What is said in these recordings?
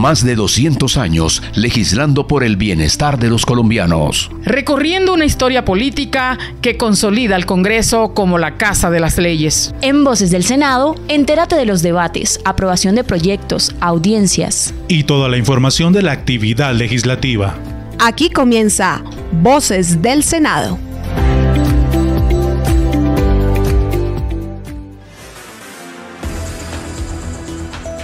más de 200 años legislando por el bienestar de los colombianos. Recorriendo una historia política que consolida al Congreso como la Casa de las Leyes. En Voces del Senado, entérate de los debates, aprobación de proyectos, audiencias. Y toda la información de la actividad legislativa. Aquí comienza Voces del Senado.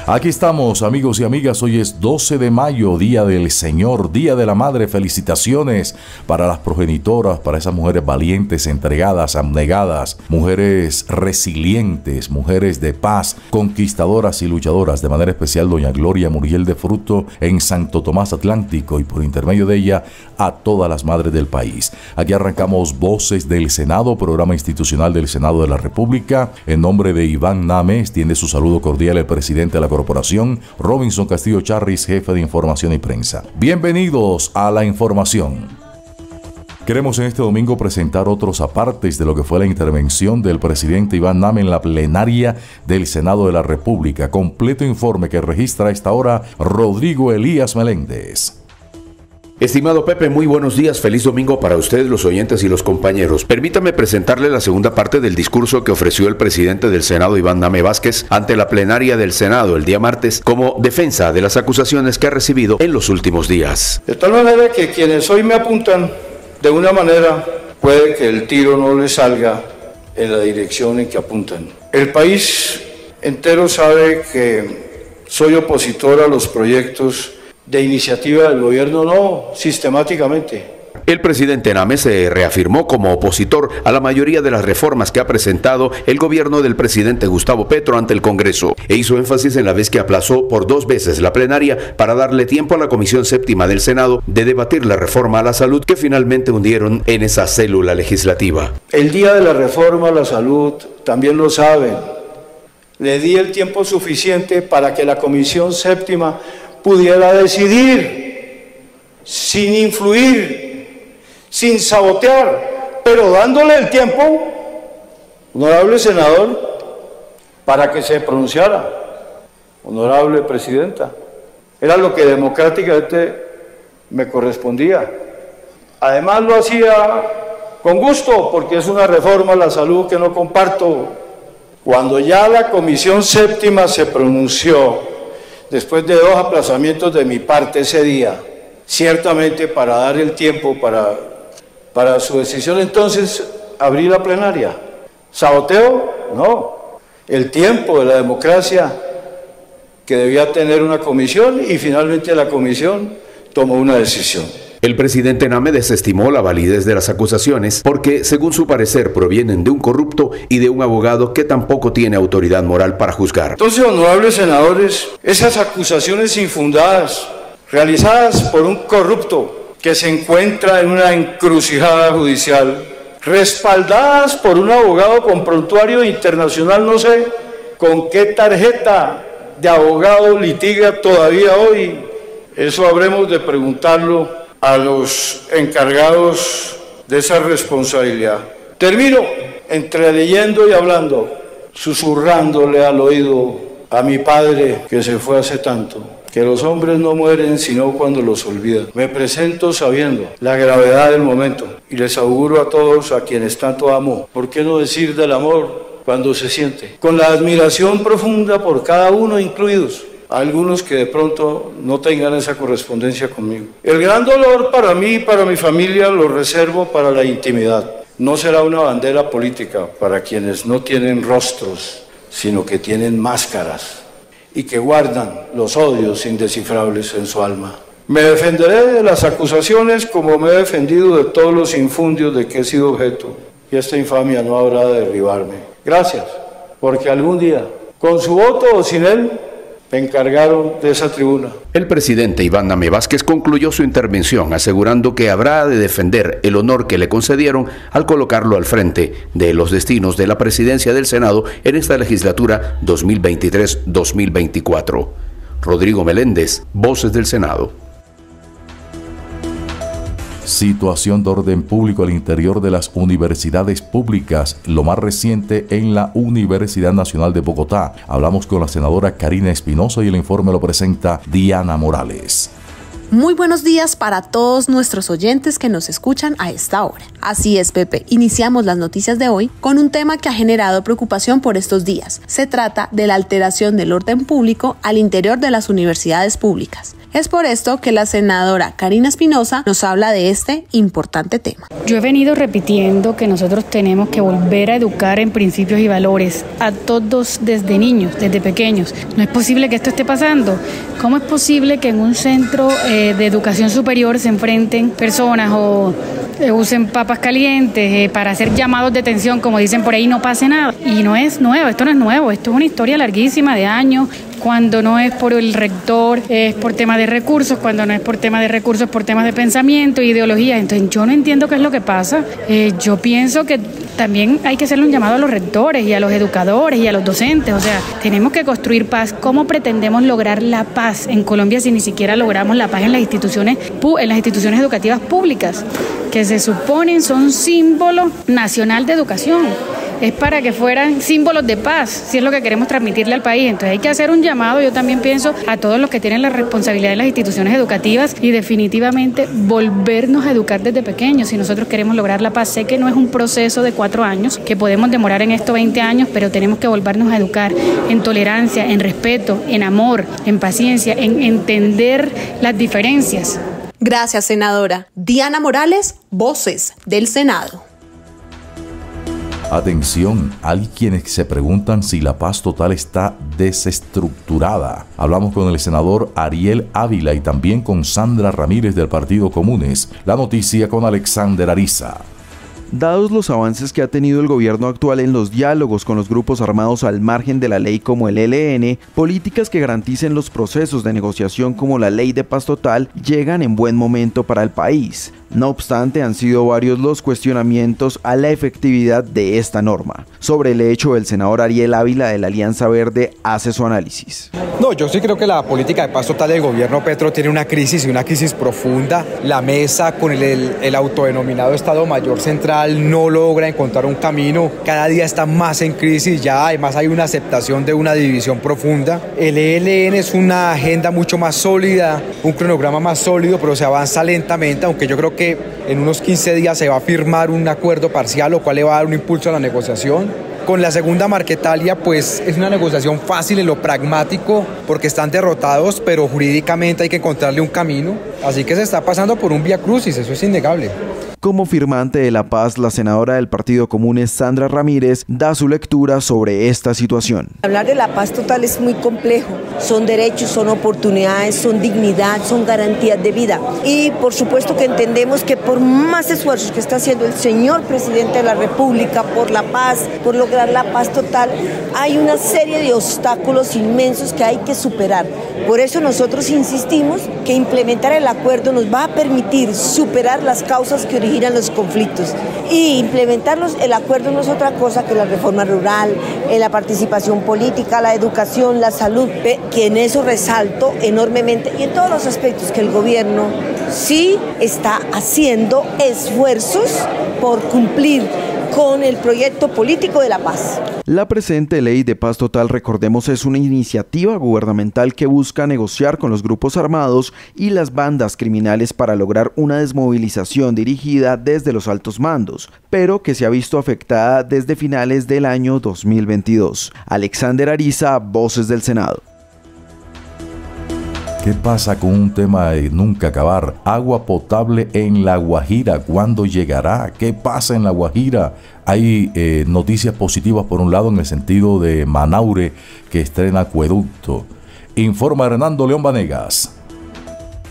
Aquí estamos, amigos y amigas. Hoy es 12 de mayo, Día del Señor, Día de la Madre. Felicitaciones para las progenitoras, para esas mujeres valientes, entregadas, abnegadas, mujeres resilientes, mujeres de paz, conquistadoras y luchadoras. De manera especial, doña Gloria Muriel de Fruto en Santo Tomás Atlántico y por intermedio de ella a todas las madres del país. Aquí arrancamos Voces del Senado, programa institucional del Senado de la República. En nombre de Iván Name, extiende su saludo cordial el presidente de la Corporación, Robinson Castillo Charris, jefe de información y prensa. Bienvenidos a la información. Queremos en este domingo presentar otros apartes de lo que fue la intervención del presidente Iván Name en la plenaria del Senado de la República. Completo informe que registra a esta hora Rodrigo Elías Meléndez. Estimado Pepe, muy buenos días, feliz domingo para ustedes, los oyentes y los compañeros. Permítame presentarle la segunda parte del discurso que ofreció el presidente del Senado, Iván Name Vázquez, ante la plenaria del Senado el día martes, como defensa de las acusaciones que ha recibido en los últimos días. De tal manera que quienes hoy me apuntan, de una manera, puede que el tiro no les salga en la dirección en que apuntan. El país entero sabe que soy opositor a los proyectos de iniciativa del gobierno, no, sistemáticamente. El presidente Name se reafirmó como opositor a la mayoría de las reformas que ha presentado el gobierno del presidente Gustavo Petro ante el Congreso e hizo énfasis en la vez que aplazó por dos veces la plenaria para darle tiempo a la Comisión Séptima del Senado de debatir la reforma a la salud que finalmente hundieron en esa célula legislativa. El día de la reforma a la salud, también lo saben, le di el tiempo suficiente para que la Comisión Séptima pudiera decidir sin influir, sin sabotear, pero dándole el tiempo, honorable senador, para que se pronunciara, honorable presidenta. Era lo que democráticamente me correspondía. Además lo hacía con gusto, porque es una reforma a la salud que no comparto. Cuando ya la Comisión Séptima se pronunció después de dos aplazamientos de mi parte ese día, ciertamente para dar el tiempo para, para su decisión, entonces abrí la plenaria. ¿Saboteo? No. El tiempo de la democracia que debía tener una comisión y finalmente la comisión tomó una decisión. El presidente Name desestimó la validez de las acusaciones porque, según su parecer, provienen de un corrupto y de un abogado que tampoco tiene autoridad moral para juzgar. Entonces, honorables senadores, esas acusaciones infundadas realizadas por un corrupto que se encuentra en una encrucijada judicial, respaldadas por un abogado con prontuario internacional, no sé con qué tarjeta de abogado litiga todavía hoy. Eso habremos de preguntarlo a los encargados de esa responsabilidad. Termino entre leyendo y hablando, susurrándole al oído a mi padre que se fue hace tanto, que los hombres no mueren sino cuando los olvidan. Me presento sabiendo la gravedad del momento y les auguro a todos a quienes tanto amo, ¿por qué no decir del amor cuando se siente? Con la admiración profunda por cada uno incluidos algunos que de pronto no tengan esa correspondencia conmigo. El gran dolor para mí y para mi familia lo reservo para la intimidad. No será una bandera política para quienes no tienen rostros, sino que tienen máscaras y que guardan los odios indescifrables en su alma. Me defenderé de las acusaciones como me he defendido de todos los infundios de que he sido objeto y esta infamia no habrá de derribarme. Gracias, porque algún día, con su voto o sin él, encargaron de esa tribuna. El presidente Iván Name Vázquez concluyó su intervención asegurando que habrá de defender el honor que le concedieron al colocarlo al frente de los destinos de la presidencia del Senado en esta legislatura 2023-2024. Rodrigo Meléndez, Voces del Senado. Situación de orden público al interior de las universidades públicas, lo más reciente en la Universidad Nacional de Bogotá. Hablamos con la senadora Karina Espinosa y el informe lo presenta Diana Morales. Muy buenos días para todos nuestros oyentes que nos escuchan a esta hora. Así es, Pepe. Iniciamos las noticias de hoy con un tema que ha generado preocupación por estos días. Se trata de la alteración del orden público al interior de las universidades públicas. Es por esto que la senadora Karina Espinosa nos habla de este importante tema. Yo he venido repitiendo que nosotros tenemos que volver a educar en principios y valores a todos desde niños, desde pequeños. No es posible que esto esté pasando. ¿Cómo es posible que en un centro eh, de educación superior se enfrenten personas o eh, usen papas calientes eh, para hacer llamados de atención, como dicen por ahí, no pase nada. Y no es nuevo, esto no es nuevo, esto es una historia larguísima de años, cuando no es por el rector, es por tema de recursos, cuando no es por tema de recursos, por temas de pensamiento, ideología. Entonces yo no entiendo qué es lo que pasa. Eh, yo pienso que también hay que hacerle un llamado a los rectores y a los educadores y a los docentes. O sea, tenemos que construir paz. ¿Cómo pretendemos lograr la paz en Colombia si ni siquiera logramos la paz en las instituciones, en las instituciones educativas públicas? que se suponen son símbolo nacional de educación. Es para que fueran símbolos de paz, si es lo que queremos transmitirle al país. Entonces hay que hacer un llamado, yo también pienso, a todos los que tienen la responsabilidad de las instituciones educativas y definitivamente volvernos a educar desde pequeños si nosotros queremos lograr la paz. Sé que no es un proceso de cuatro años, que podemos demorar en esto 20 años, pero tenemos que volvernos a educar en tolerancia, en respeto, en amor, en paciencia, en entender las diferencias. Gracias, senadora. Diana Morales, Voces del Senado. Atención, hay quienes se preguntan si la paz total está desestructurada. Hablamos con el senador Ariel Ávila y también con Sandra Ramírez del Partido Comunes. La noticia con Alexander Ariza. Dados los avances que ha tenido el gobierno actual en los diálogos con los grupos armados al margen de la ley como el ELN, políticas que garanticen los procesos de negociación como la ley de paz total llegan en buen momento para el país. No obstante, han sido varios los cuestionamientos a la efectividad de esta norma. Sobre el hecho, el senador Ariel Ávila de la Alianza Verde hace su análisis. No, yo sí creo que la política de paz total del gobierno Petro tiene una crisis y una crisis profunda. La mesa con el, el autodenominado Estado Mayor Central no logra encontrar un camino. Cada día está más en crisis, ya además hay una aceptación de una división profunda. El ELN es una agenda mucho más sólida, un cronograma más sólido, pero se avanza lentamente, aunque yo creo que en unos 15 días se va a firmar un acuerdo parcial, lo cual le va a dar un impulso a la negociación. Con la segunda Marquetalia, pues es una negociación fácil en lo pragmático, porque están derrotados, pero jurídicamente hay que encontrarle un camino. Así que se está pasando por un vía crucis, eso es innegable. Como firmante de la paz, la senadora del Partido Común, Sandra Ramírez, da su lectura sobre esta situación. Hablar de la paz total es muy complejo. Son derechos, son oportunidades, son dignidad, son garantías de vida. Y por supuesto que entendemos que por más esfuerzos que está haciendo el señor presidente de la República por la paz, por lograr la paz total, hay una serie de obstáculos inmensos que hay que superar. Por eso nosotros insistimos que implementar el acuerdo nos va a permitir superar las causas que originan los conflictos. Y implementarlos, el acuerdo no es otra cosa que la reforma rural, eh, la participación política, la educación, la salud, que en eso resalto enormemente y en todos los aspectos que el gobierno sí está haciendo esfuerzos por cumplir con el proyecto político de la paz. La presente ley de paz total, recordemos, es una iniciativa gubernamental que busca negociar con los grupos armados y las bandas criminales para lograr una desmovilización dirigida desde los altos mandos, pero que se ha visto afectada desde finales del año 2022. Alexander Ariza, Voces del Senado. ¿Qué pasa con un tema de nunca acabar? Agua potable en La Guajira. ¿Cuándo llegará? ¿Qué pasa en La Guajira? Hay eh, noticias positivas por un lado en el sentido de Manaure que estrena acueducto. Informa Hernando León Vanegas.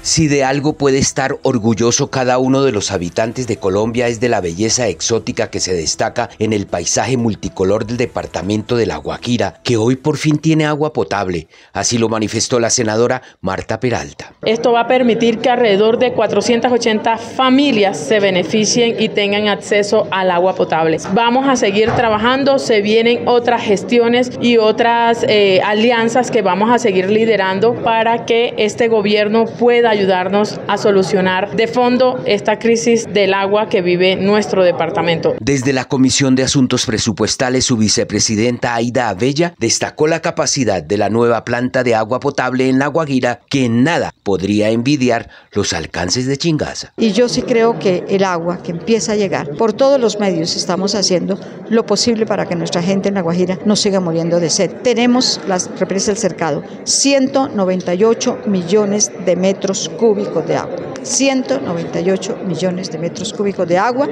Si de algo puede estar orgulloso cada uno de los habitantes de Colombia es de la belleza exótica que se destaca en el paisaje multicolor del departamento de La Guajira, que hoy por fin tiene agua potable. Así lo manifestó la senadora Marta Peralta. Esto va a permitir que alrededor de 480 familias se beneficien y tengan acceso al agua potable. Vamos a seguir trabajando, se vienen otras gestiones y otras eh, alianzas que vamos a seguir liderando para que este gobierno pueda ayudarnos a solucionar de fondo esta crisis del agua que vive nuestro departamento. Desde la Comisión de Asuntos Presupuestales, su vicepresidenta Aida Abella destacó la capacidad de la nueva planta de agua potable en La Guajira, que en nada podría envidiar los alcances de Chingaza. Y yo sí creo que el agua que empieza a llegar, por todos los medios estamos haciendo lo posible para que nuestra gente en La Guajira no siga muriendo de sed. Tenemos las represas del cercado, 198 millones de metros cúbicos de agua. 198 millones de metros cúbicos de agua,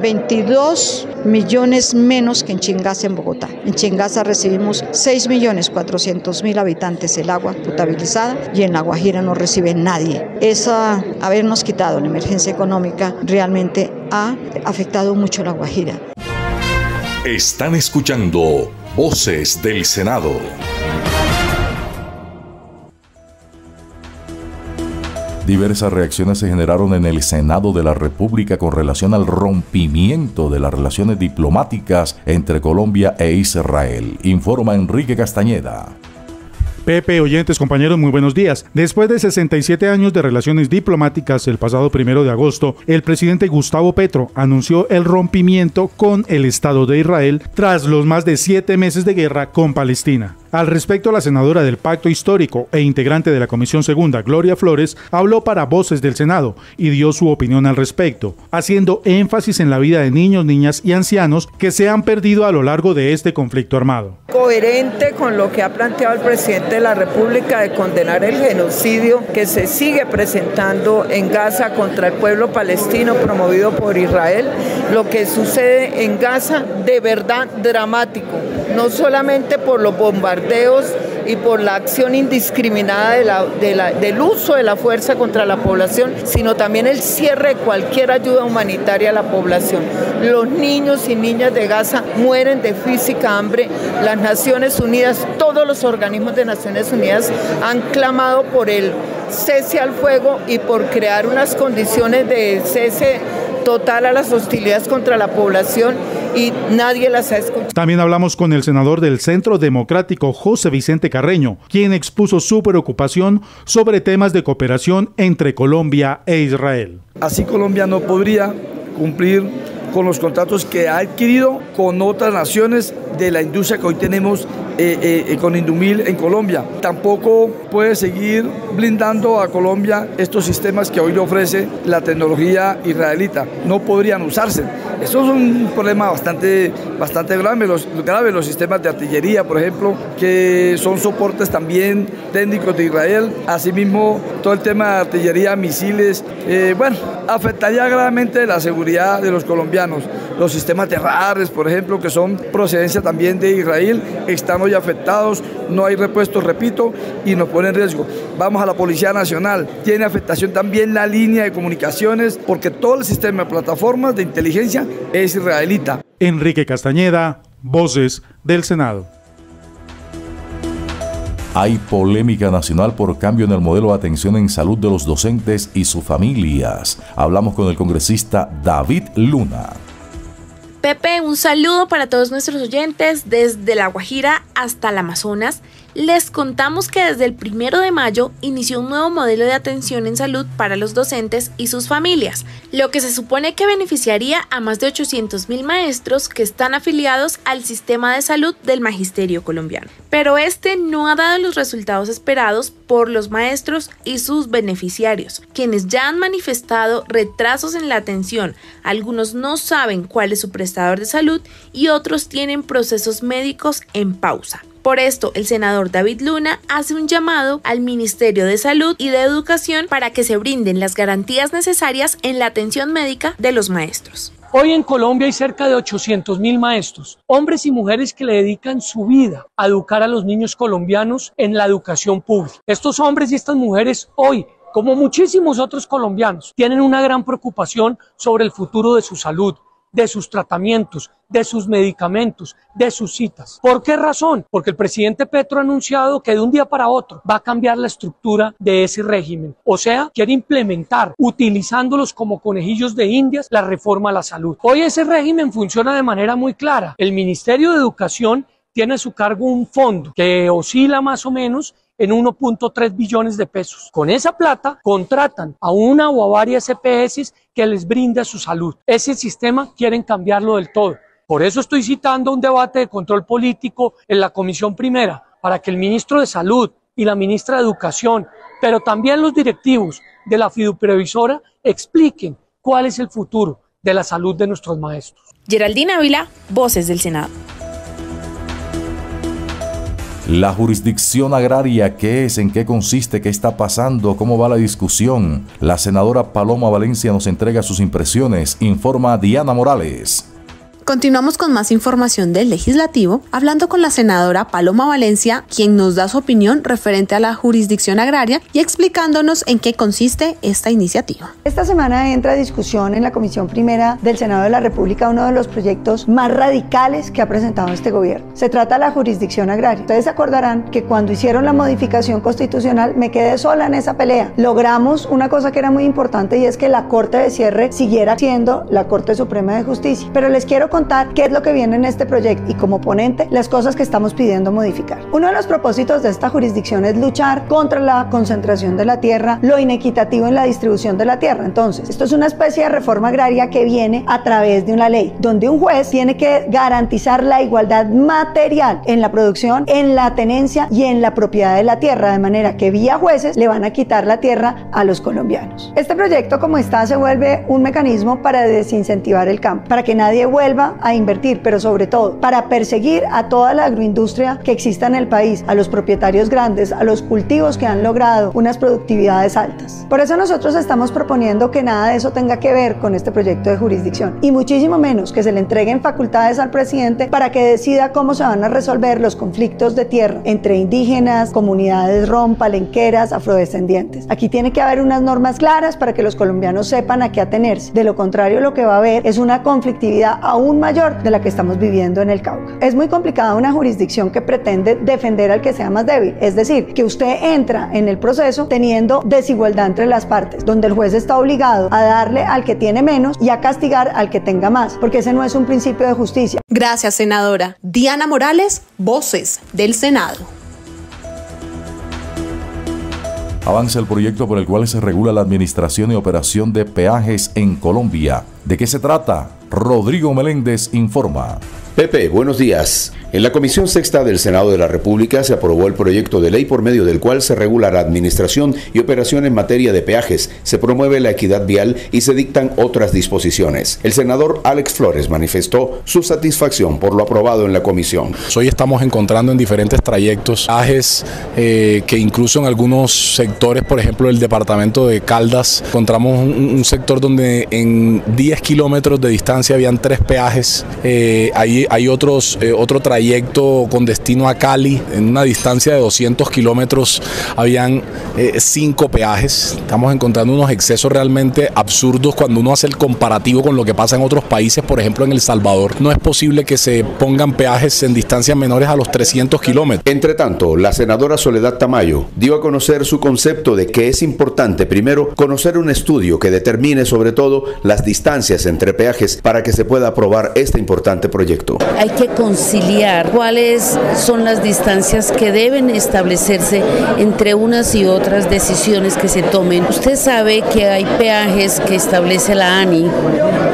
22 millones menos que en Chingaza, en Bogotá. En Chingaza recibimos 6 millones 400 mil habitantes el agua potabilizada y en La Guajira no recibe nadie. Esa habernos quitado la emergencia económica realmente ha afectado mucho a La Guajira. Están escuchando Voces del Senado. Diversas reacciones se generaron en el Senado de la República con relación al rompimiento de las relaciones diplomáticas entre Colombia e Israel, informa Enrique Castañeda. Pepe, oyentes, compañeros, muy buenos días. Después de 67 años de relaciones diplomáticas, el pasado primero de agosto, el presidente Gustavo Petro anunció el rompimiento con el Estado de Israel tras los más de siete meses de guerra con Palestina. Al respecto, la senadora del Pacto Histórico e integrante de la Comisión Segunda, Gloria Flores, habló para Voces del Senado y dio su opinión al respecto, haciendo énfasis en la vida de niños, niñas y ancianos que se han perdido a lo largo de este conflicto armado. Coherente con lo que ha planteado el presidente de la República de condenar el genocidio que se sigue presentando en Gaza contra el pueblo palestino promovido por Israel, lo que sucede en Gaza de verdad dramático, no solamente por los bombardeos, y por la acción indiscriminada del uso de la fuerza contra la población, sino también el cierre de cualquier ayuda humanitaria a la población. Los niños y niñas de Gaza mueren de física hambre. Las Naciones Unidas, todos los organismos de Naciones Unidas han clamado por el cese al fuego y por crear unas condiciones de cese total a las hostilidades contra la población y nadie las ha escuchado. También hablamos con el senador del Centro Democrático, José Vicente Carreño, quien expuso su preocupación sobre temas de cooperación entre Colombia e Israel. Así Colombia no podría cumplir con los contratos que ha adquirido con otras naciones de la industria que hoy tenemos eh, eh, eh, con Indumil en Colombia. Tampoco puede seguir blindando a Colombia estos sistemas que hoy le ofrece la tecnología israelita. No podrían usarse. Eso es un problema bastante, bastante grave los, grave, los sistemas de artillería, por ejemplo, que son soportes también técnicos de Israel. Asimismo, todo el tema de artillería, misiles, bueno, afectaría gravemente la seguridad de los colombianos. Los sistemas de radares, por ejemplo, que son procedencia también de Israel, estamos afectados, no hay repuestos, repito, y nos pone en riesgo. Vamos a la Policía Nacional, tiene afectación también la línea de comunicaciones, porque todo el sistema de plataformas de inteligencia es israelita. Enrique Castañeda, Voces del Senado. Hay polémica nacional por cambio en el modelo de atención en salud de los docentes y sus familias. Hablamos con el congresista David Luna. Pepe, un saludo para todos nuestros oyentes desde La Guajira hasta el Amazonas les contamos que desde el primero de mayo inició un nuevo modelo de atención en salud para los docentes y sus familias, lo que se supone que beneficiaría a más de 800 mil maestros que están afiliados al sistema de salud del magisterio colombiano. Pero este no ha dado los resultados esperados por los maestros y sus beneficiarios, quienes ya han manifestado retrasos en la atención. Algunos no saben cuál es su prestador de salud y otros tienen procesos médicos en pausa. Por esto, el senador David Luna hace un llamado al Ministerio de Salud y de Educación para que se brinden las garantías necesarias en la atención médica de los maestros. Hoy en Colombia hay cerca de 800 mil maestros, hombres y mujeres que le dedican su vida a educar a los niños colombianos en la educación pública. Estos hombres y estas mujeres hoy como muchísimos otros colombianos, tienen una gran preocupación sobre el futuro de su salud, de sus tratamientos, de sus medicamentos, de sus citas. ¿Por qué razón? Porque el presidente Petro ha anunciado que de un día para otro va a cambiar la estructura de ese régimen. O sea, quiere implementar, utilizándolos como conejillos de indias, la reforma a la salud. Hoy ese régimen funciona de manera muy clara. El Ministerio de Educación tiene a su cargo un fondo que oscila más o menos en 1.3 billones de pesos. Con esa plata contratan a una o a varias EPS que les brinda su salud. Ese sistema quieren cambiarlo del todo. Por eso estoy citando un debate de control político en la Comisión Primera, para que el ministro de Salud y la ministra de Educación, pero también los directivos de la fiduprevisora expliquen cuál es el futuro de la salud de nuestros maestros. Geraldina Ávila, Voces del Senado. La jurisdicción agraria, ¿qué es? ¿En qué consiste? ¿Qué está pasando? ¿Cómo va la discusión? La senadora Paloma Valencia nos entrega sus impresiones, informa Diana Morales. Continuamos con más información del legislativo, hablando con la senadora Paloma Valencia, quien nos da su opinión referente a la jurisdicción agraria y explicándonos en qué consiste esta iniciativa. Esta semana entra a discusión en la Comisión Primera del Senado de la República uno de los proyectos más radicales que ha presentado este gobierno. Se trata de la jurisdicción agraria. Ustedes acordarán que cuando hicieron la modificación constitucional me quedé sola en esa pelea. Logramos una cosa que era muy importante y es que la Corte de Cierre siguiera siendo la Corte Suprema de Justicia. Pero les quiero contar qué es lo que viene en este proyecto y como ponente las cosas que estamos pidiendo modificar. Uno de los propósitos de esta jurisdicción es luchar contra la concentración de la tierra, lo inequitativo en la distribución de la tierra. Entonces, esto es una especie de reforma agraria que viene a través de una ley, donde un juez tiene que garantizar la igualdad material en la producción, en la tenencia y en la propiedad de la tierra, de manera que vía jueces le van a quitar la tierra a los colombianos. Este proyecto como está se vuelve un mecanismo para desincentivar el campo, para que nadie vuelva a invertir, pero sobre todo para perseguir a toda la agroindustria que exista en el país, a los propietarios grandes, a los cultivos que han logrado unas productividades altas. Por eso nosotros estamos proponiendo que nada de eso tenga que ver con este proyecto de jurisdicción y muchísimo menos que se le entreguen facultades al presidente para que decida cómo se van a resolver los conflictos de tierra entre indígenas, comunidades rom, palenqueras, afrodescendientes. Aquí tiene que haber unas normas claras para que los colombianos sepan a qué atenerse. De lo contrario, lo que va a haber es una conflictividad aún mayor de la que estamos viviendo en el Cauca. Es muy complicada una jurisdicción que pretende defender al que sea más débil, es decir, que usted entra en el proceso teniendo desigualdad entre las partes, donde el juez está obligado a darle al que tiene menos y a castigar al que tenga más, porque ese no es un principio de justicia. Gracias, senadora. Diana Morales, Voces del Senado. Avanza el proyecto por el cual se regula la administración y operación de peajes en Colombia. ¿De qué se trata? Rodrigo Meléndez informa. Pepe, buenos días. En la Comisión Sexta del Senado de la República se aprobó el proyecto de ley por medio del cual se regula la administración y operación en materia de peajes, se promueve la equidad vial y se dictan otras disposiciones. El senador Alex Flores manifestó su satisfacción por lo aprobado en la comisión. Hoy estamos encontrando en diferentes trayectos peajes eh, que incluso en algunos sectores, por ejemplo el departamento de Caldas, encontramos un, sector donde en 10 kilómetros de distancia habían tres peajes. Eh, ahí hay otros, eh, otro trayecto con destino a Cali, en una distancia de 200 kilómetros, habían eh, cinco peajes. Estamos encontrando unos excesos realmente absurdos cuando uno hace el comparativo con lo que pasa en otros países, por ejemplo en El Salvador. No es posible que se pongan peajes en distancias menores a los 300 kilómetros. Entre tanto, la senadora Soledad Tamayo dio a conocer su concepto de que es importante primero conocer un estudio que determine sobre todo las distancias entre peajes para que se pueda aprobar este importante proyecto. Hay que conciliar cuáles son las distancias que deben establecerse entre unas y otras decisiones que se tomen. Usted sabe que hay peajes que establece la ANI,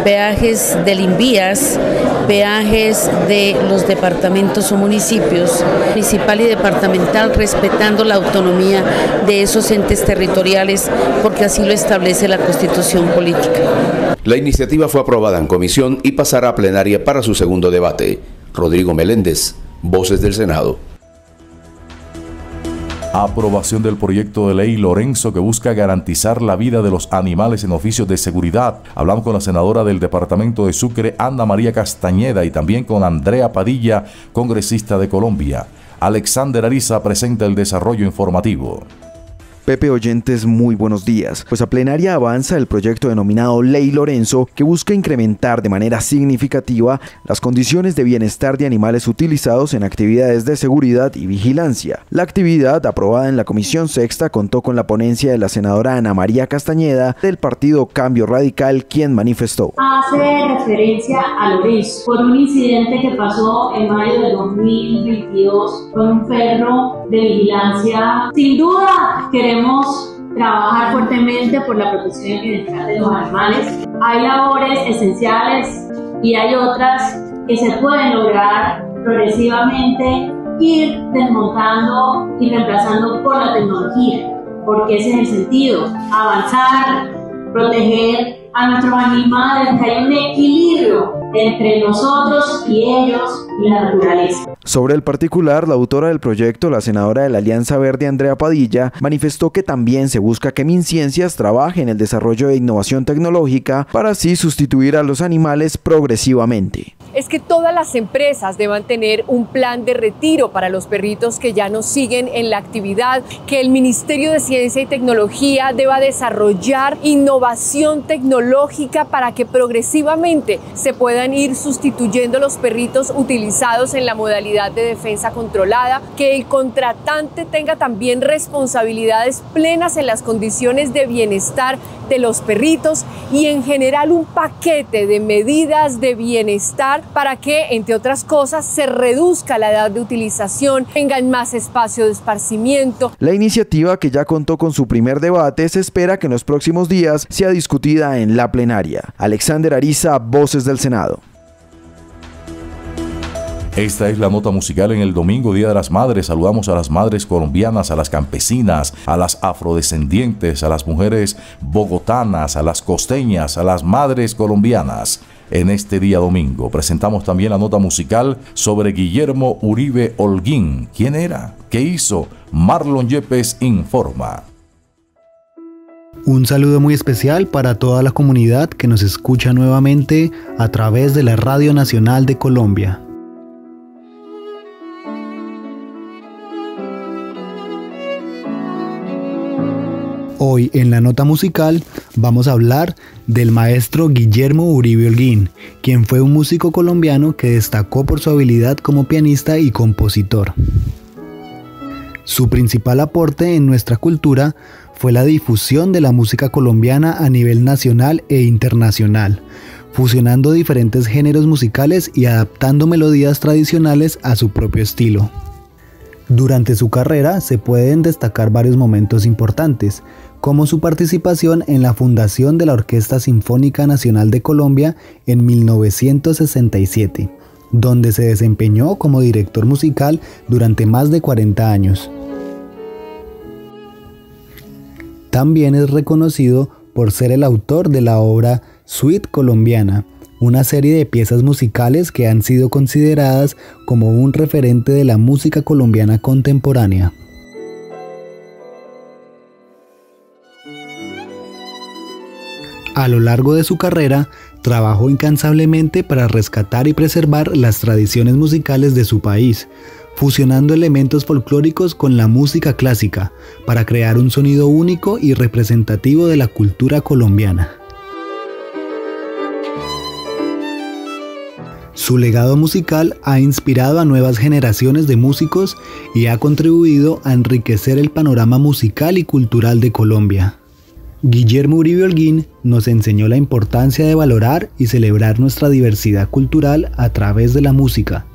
peajes del INVIAS, peajes de los departamentos o municipios, municipal y departamental, respetando la autonomía de esos entes territoriales, porque así lo establece la Constitución política. La iniciativa fue aprobada en comisión y pasará a plenaria para su segundo debate. Rodrigo Meléndez, Voces del Senado. Aprobación del proyecto de ley Lorenzo que busca garantizar la vida de los animales en oficios de seguridad. Hablamos con la senadora del departamento de Sucre, Ana María Castañeda, y también con Andrea Padilla, congresista de Colombia. Alexander Ariza presenta el desarrollo informativo. Pepe Oyentes, muy buenos días. Pues a plenaria avanza el proyecto denominado Ley Lorenzo, que busca incrementar de manera significativa las condiciones de bienestar de animales utilizados en actividades de seguridad y vigilancia. La actividad, aprobada en la Comisión Sexta, contó con la ponencia de la senadora Ana María Castañeda del partido Cambio Radical, quien manifestó. Hace referencia a Lorenzo por un incidente que pasó en mayo de 2022 con un perro de vigilancia. Sin duda queremos trabajar fuertemente por la protección y bienestar de los animales. Hay labores esenciales y hay otras que se pueden lograr progresivamente ir desmontando y reemplazando por la tecnología, porque ese es el sentido, avanzar, proteger a nuestros animales, que haya un equilibrio entre nosotros y ellos y la naturaleza. Sobre el particular, la autora del proyecto, la senadora de la Alianza Verde Andrea Padilla, manifestó que también se busca que MinCiencias trabaje en el desarrollo de innovación tecnológica para así sustituir a los animales progresivamente es que todas las empresas deban tener un plan de retiro para los perritos que ya no siguen en la actividad, que el Ministerio de Ciencia y Tecnología deba desarrollar innovación tecnológica para que progresivamente se ir sustituyendo los perritos utilizados en la modalidad de defensa controlada, que el contratante tenga también responsabilidades plenas en las condiciones de bienestar de los perritos y en general un paquete de medidas de bienestar para que, entre otras cosas, se reduzca la edad de utilización, tengan más espacio de esparcimiento. La iniciativa, que ya contó con su primer debate, se espera que en los próximos días sea discutida en la plenaria. Alexander Ariza, Voces del Senado. Esta es la nota musical en el domingo Día de las Madres. Saludamos a las madres colombianas, a las campesinas, a las afrodescendientes, a las mujeres bogotanas, a las costeñas, a las madres colombianas en este día domingo. Presentamos también la nota musical sobre Guillermo Uribe Holguín. ¿Quién era? ¿Qué hizo? Marlon Yepes informa. Un saludo muy especial para toda la comunidad que nos escucha nuevamente a través de la Radio Nacional de Colombia. En la nota musical vamos a hablar del maestro Guillermo Uribe Holguín, quien fue un músico colombiano que destacó por su habilidad como pianista y compositor. Su principal aporte en nuestra cultura fue la difusión de la música colombiana a nivel nacional e internacional, fusionando diferentes géneros musicales y adaptando melodías tradicionales a su propio estilo. Durante su carrera se pueden destacar varios momentos importantes, como su participación en la fundación de la Orquesta Sinfónica Nacional de Colombia en 1967, donde se desempeñó como director musical durante más de 40 años. También es reconocido por ser el autor de la obra Suite Colombiana, una serie de piezas musicales que han sido consideradas como un referente de la música colombiana contemporánea. A lo largo de su carrera, trabajó incansablemente para rescatar y preservar las tradiciones musicales de su país, fusionando elementos folclóricos con la música clásica, para crear un sonido único y representativo de la cultura colombiana. Su legado musical ha inspirado a nuevas generaciones de músicos y ha contribuido a enriquecer el panorama musical y cultural de Colombia. Guillermo Uribe Holguín nos enseñó la importancia de valorar y celebrar nuestra diversidad cultural a través de la música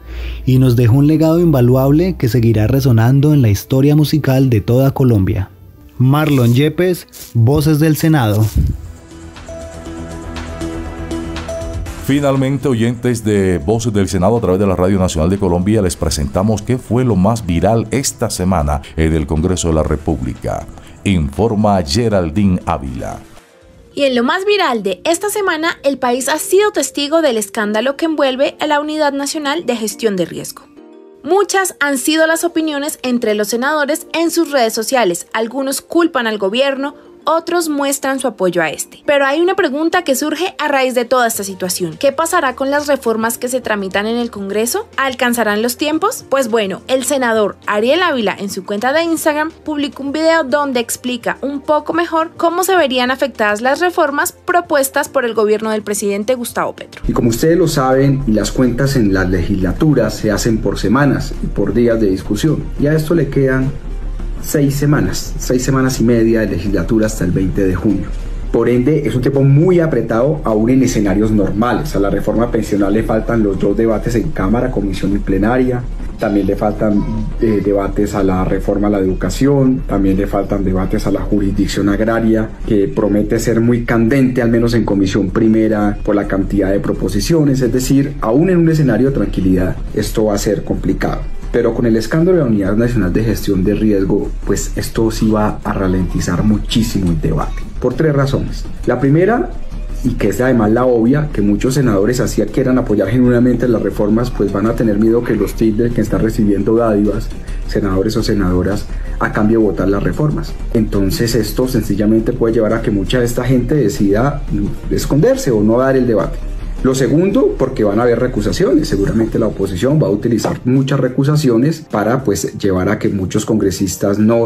y nos dejó un legado invaluable que seguirá resonando en la historia musical de toda Colombia. Marlon Yepes, Voces del Senado. Finalmente, oyentes de Voces del Senado a través de la Radio Nacional de Colombia, les presentamos qué fue lo más viral esta semana en el Congreso de la República informa Geraldine Ávila. Y en lo más viral de esta semana, el país ha sido testigo del escándalo que envuelve a la Unidad Nacional de Gestión de Riesgo. Muchas han sido las opiniones entre los senadores en sus redes sociales. Algunos culpan al gobierno, otros muestran su apoyo a este. Pero hay una pregunta que surge a raíz de toda esta situación. ¿Qué pasará con las reformas que se tramitan en el Congreso? ¿Alcanzarán los tiempos? Pues bueno, el senador Ariel Ávila en su cuenta de Instagram publicó un video donde explica un poco mejor cómo se verían afectadas las reformas propuestas por el gobierno del presidente Gustavo Petro. Y como ustedes lo saben, las cuentas en las legislaturas se hacen por semanas y por días de discusión. Y a esto le quedan seis semanas, seis semanas y media de legislatura hasta el 20 de junio. Por ende, es un tiempo muy apretado aún en escenarios normales. A la reforma pensional le faltan los dos debates en Cámara, Comisión y Plenaria. también le faltan eh, debates a la reforma a la educación, también le faltan debates a la jurisdicción agraria, que promete ser muy candente, al menos en comisión primera, por la cantidad de proposiciones, es decir, aún en un escenario de tranquilidad, esto va a ser complicado. Pero con el escándalo de la Unidad Nacional de Gestión de Riesgo, pues esto sí va a ralentizar muchísimo el debate. Por tres razones. La primera y que es además la obvia que muchos senadores así quieran apoyar genuinamente las reformas, pues van a tener miedo que los tildes que están recibiendo dádivas, senadores o senadoras, a cambio de votar las reformas. Entonces esto sencillamente puede llevar a que mucha de esta gente decida esconderse o no dar el debate. Lo segundo, porque van a haber recusaciones. Seguramente la oposición va a utilizar muchas recusaciones para pues llevar a que muchos congresistas no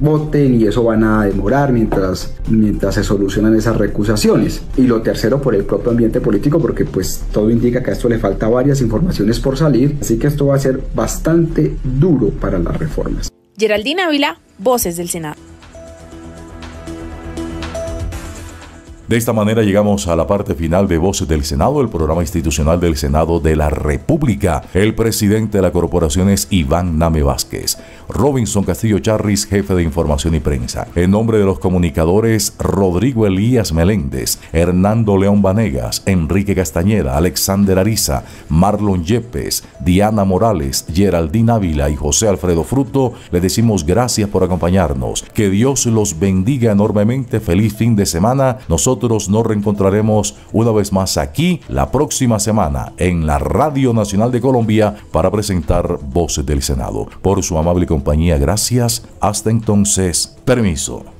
voten y eso van a demorar mientras, mientras se solucionan esas recusaciones. Y lo tercero, por el propio ambiente político, porque pues todo indica que a esto le falta varias informaciones por salir. Así que esto va a ser bastante duro para las reformas. Geraldine Ávila, Voces del Senado. De esta manera llegamos a la parte final de Voces del Senado, el programa institucional del Senado de la República. El presidente de la corporación es Iván Name Vázquez. Robinson Castillo Charris, jefe de información y prensa. En nombre de los comunicadores, Rodrigo Elías Meléndez, Hernando León Vanegas, Enrique Castañeda, Alexander Ariza, Marlon Yepes, Diana Morales, Geraldine Ávila y José Alfredo Fruto, le decimos gracias por acompañarnos. Que Dios los bendiga enormemente. Feliz fin de semana. Nosotros nosotros nos reencontraremos una vez más aquí la próxima semana en la Radio Nacional de Colombia para presentar Voces del Senado. Por su amable compañía, gracias. Hasta entonces, permiso.